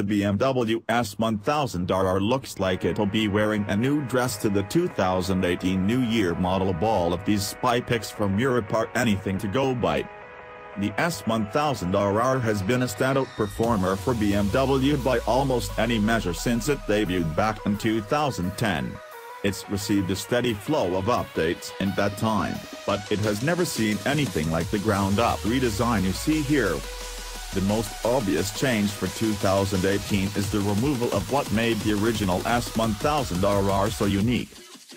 The BMW S1000RR looks like it'll be wearing a new dress to the 2018 New Year model ball if these spy pics from Europe are anything to go by. The S1000RR has been a standout performer for BMW by almost any measure since it debuted back in 2010. It's received a steady flow of updates in that time, but it has never seen anything like the ground-up redesign you see here. The most obvious change for 2018 is the removal of what made the original S1000RR so unique.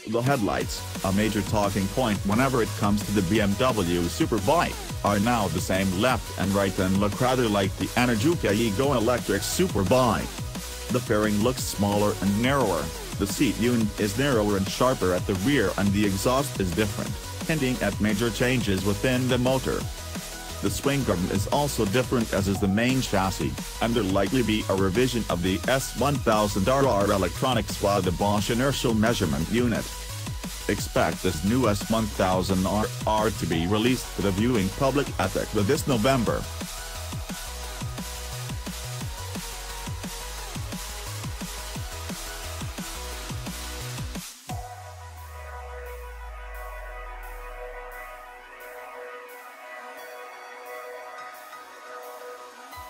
The headlights, a major talking point whenever it comes to the BMW Superbike, are now the same left and right and look rather like the Energica Ego electric Superbike. The fairing looks smaller and narrower, the seat unit is narrower and sharper at the rear and the exhaust is different, hinting at major changes within the motor. The swing arm is also different as is the main chassis, and there'll likely be a revision of the S1000RR electronics via the Bosch inertial measurement unit. Expect this new S1000RR to be released to the viewing public at EICMA this November.